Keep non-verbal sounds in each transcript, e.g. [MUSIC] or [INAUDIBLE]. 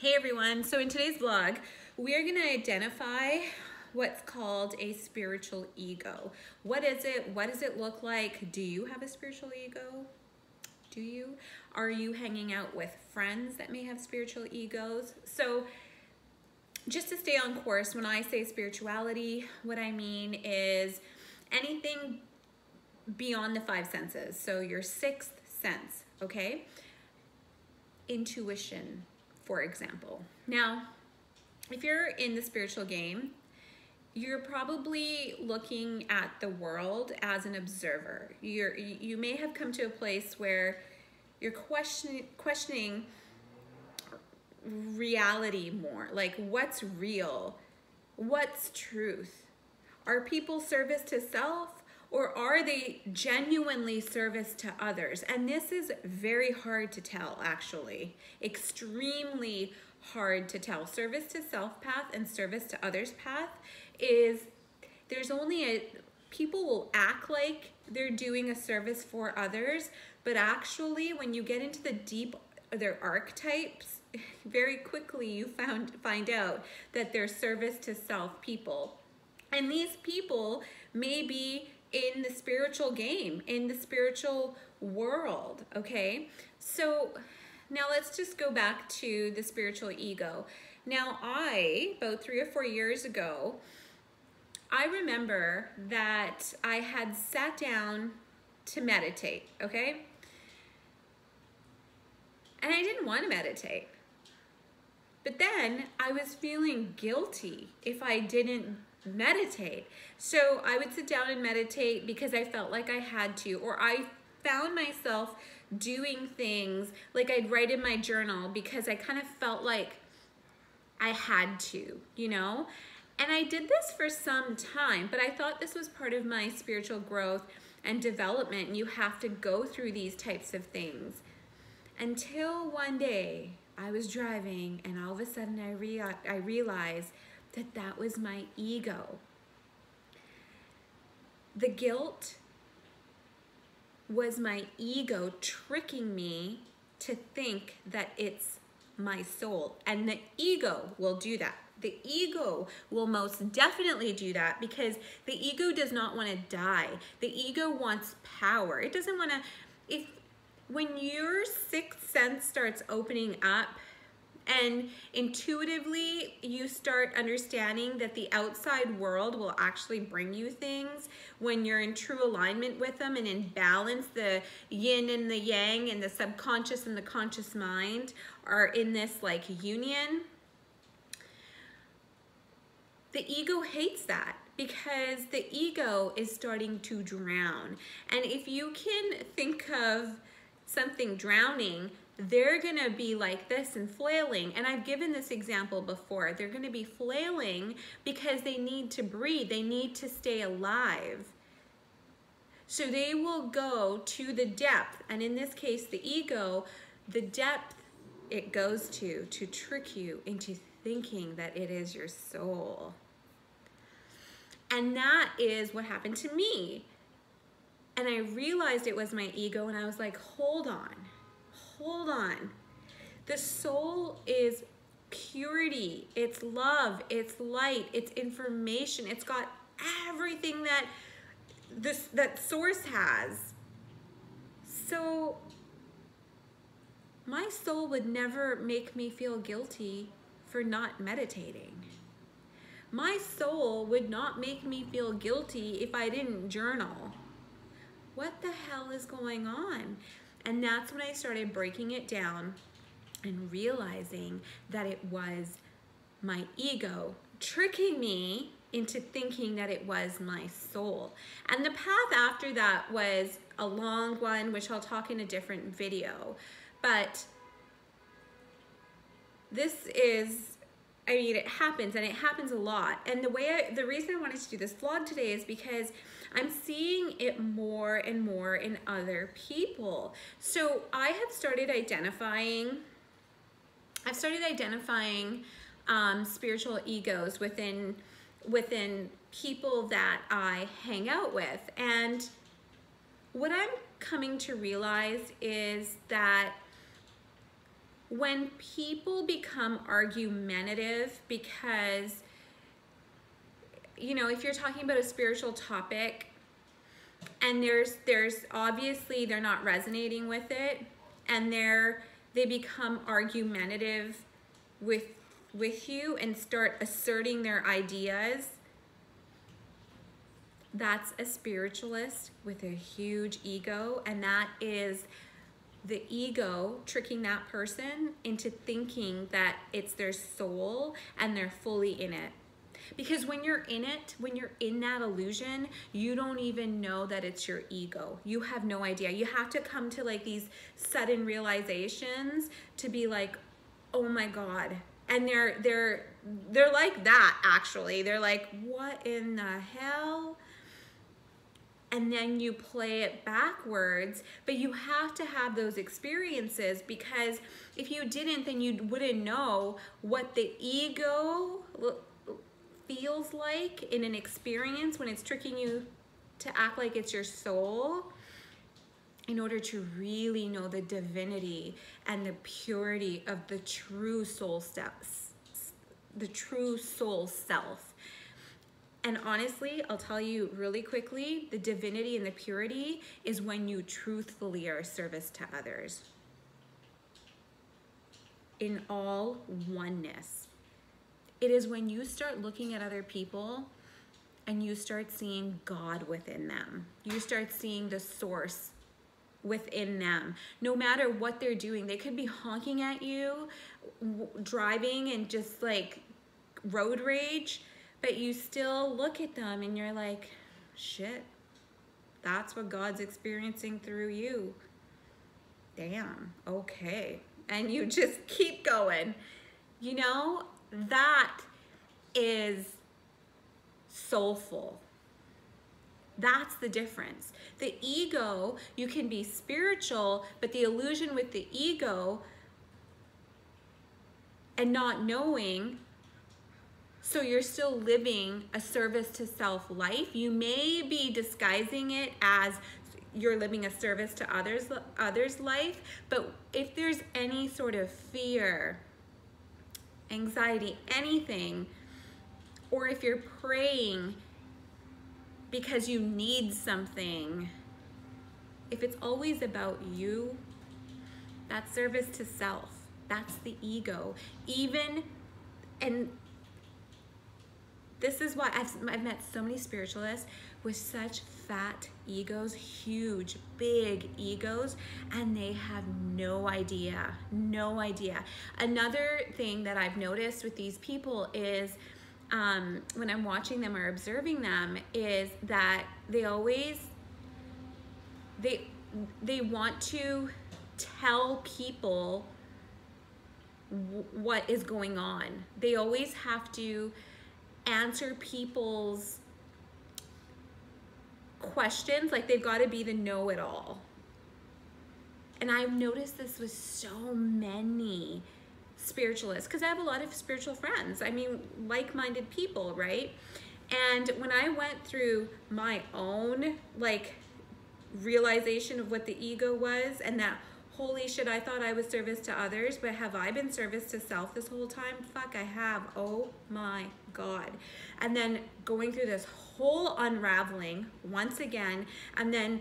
Hey everyone, so in today's vlog, we are gonna identify what's called a spiritual ego. What is it? What does it look like? Do you have a spiritual ego? Do you? Are you hanging out with friends that may have spiritual egos? So just to stay on course, when I say spirituality, what I mean is anything beyond the five senses. So your sixth sense, okay? Intuition, for example. Now, if you're in the spiritual game, you're probably looking at the world as an observer. You're, you may have come to a place where you're questioning, questioning reality more. Like, what's real? What's truth? Are people service to self or are they genuinely service to others? And this is very hard to tell, actually. Extremely hard to tell. Service to self path and service to others path is there's only a, people will act like they're doing a service for others, but actually when you get into the deep, their archetypes, [LAUGHS] very quickly you found find out that they're service to self people. And these people may be in the spiritual game, in the spiritual world, okay? So now let's just go back to the spiritual ego. Now I, about three or four years ago, I remember that I had sat down to meditate, okay? And I didn't want to meditate. But then I was feeling guilty if I didn't meditate. So I would sit down and meditate because I felt like I had to, or I found myself doing things like I'd write in my journal because I kind of felt like I had to, you know? And I did this for some time, but I thought this was part of my spiritual growth and development. You have to go through these types of things. Until one day I was driving and all of a sudden I, rea I realized that that was my ego. The guilt was my ego tricking me to think that it's my soul. And the ego will do that. The ego will most definitely do that because the ego does not want to die. The ego wants power. It doesn't want to, if, when your sixth sense starts opening up and intuitively you start understanding that the outside world will actually bring you things when you're in true alignment with them and in balance. The yin and the yang and the subconscious and the conscious mind are in this like union. The ego hates that because the ego is starting to drown. And if you can think of something drowning they're gonna be like this and flailing. And I've given this example before. They're gonna be flailing because they need to breathe, they need to stay alive. So they will go to the depth, and in this case, the ego, the depth it goes to, to trick you into thinking that it is your soul. And that is what happened to me. And I realized it was my ego, and I was like, hold on hold on. The soul is purity, it's love, it's light, it's information. It's got everything that this that source has. So my soul would never make me feel guilty for not meditating. My soul would not make me feel guilty if I didn't journal. What the hell is going on? And that's when I started breaking it down and realizing that it was my ego tricking me into thinking that it was my soul. And the path after that was a long one, which I'll talk in a different video. But this is, I mean, it happens and it happens a lot. And the way I, the reason I wanted to do this vlog today is because I'm seeing it more and more in other people. So I have started identifying, I've started identifying um, spiritual egos within, within people that I hang out with. And what I'm coming to realize is that when people become argumentative because you know if you're talking about a spiritual topic and there's there's obviously they're not resonating with it and they're they become argumentative with with you and start asserting their ideas that's a spiritualist with a huge ego and that is the ego tricking that person into thinking that it's their soul and they're fully in it because when you're in it, when you're in that illusion, you don't even know that it's your ego. You have no idea. You have to come to like these sudden realizations to be like, oh my God. And they're they're they're like that actually. They're like, what in the hell? And then you play it backwards. But you have to have those experiences because if you didn't, then you wouldn't know what the ego feels like in an experience when it's tricking you to act like it's your soul in order to really know the divinity and the purity of the true soul steps the true soul self and honestly, I'll tell you really quickly, the divinity and the purity is when you truthfully are service to others. In all oneness. It is when you start looking at other people and you start seeing God within them. You start seeing the source within them. No matter what they're doing, they could be honking at you, driving and just like road rage but you still look at them and you're like, shit, that's what God's experiencing through you. Damn, okay. And you [LAUGHS] just keep going. You know, that is soulful. That's the difference. The ego, you can be spiritual, but the illusion with the ego and not knowing so you're still living a service to self life. You may be disguising it as you're living a service to others others life, but if there's any sort of fear, anxiety, anything, or if you're praying because you need something, if it's always about you, that's service to self. That's the ego. Even and this is why I've, I've met so many spiritualists with such fat egos, huge, big egos, and they have no idea, no idea. Another thing that I've noticed with these people is um, when I'm watching them or observing them is that they always, they, they want to tell people what is going on. They always have to answer people's questions like they've got to be the know-it-all. And i've noticed this with so many spiritualists because i have a lot of spiritual friends. I mean like-minded people right? And when i went through my own like realization of what the ego was and that holy shit, I thought I was service to others, but have I been service to self this whole time? Fuck, I have. Oh my God. And then going through this whole unraveling once again, and then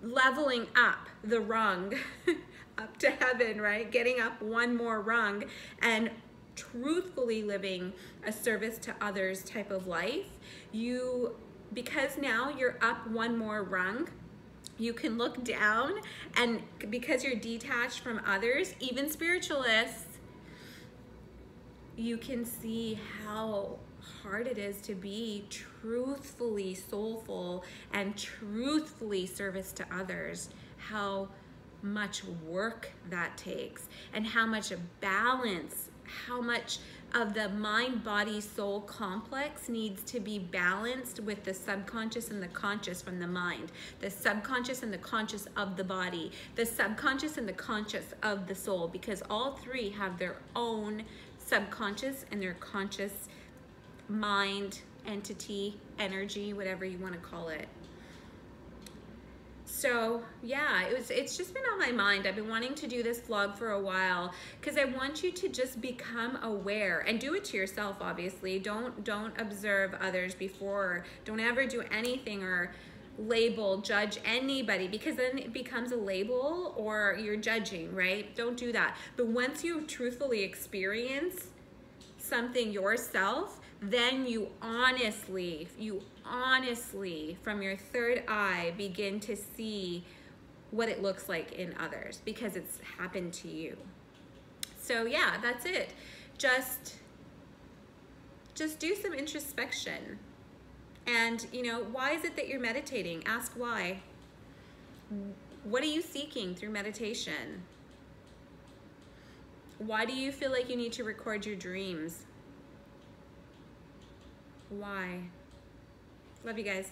leveling up the rung [LAUGHS] up to heaven, right? Getting up one more rung and truthfully living a service to others type of life. You, because now you're up one more rung, you can look down and because you're detached from others, even spiritualists, you can see how hard it is to be truthfully soulful and truthfully service to others. How much work that takes and how much balance, how much of the mind body soul complex needs to be balanced with the subconscious and the conscious from the mind. The subconscious and the conscious of the body. The subconscious and the conscious of the soul because all three have their own subconscious and their conscious mind entity energy whatever you want to call it so yeah it was it's just been on my mind. I've been wanting to do this vlog for a while because i want you to just become aware and do it to yourself obviously. Don't don't observe others before. Don't ever do anything or label judge anybody because then it becomes a label or you're judging right? Don't do that. But once you truthfully experience something yourself then you honestly, you honestly, from your third eye, begin to see what it looks like in others because it's happened to you. So yeah, that's it. Just, just do some introspection. And, you know, why is it that you're meditating? Ask why. What are you seeking through meditation? Why do you feel like you need to record your dreams? Why? Love you guys.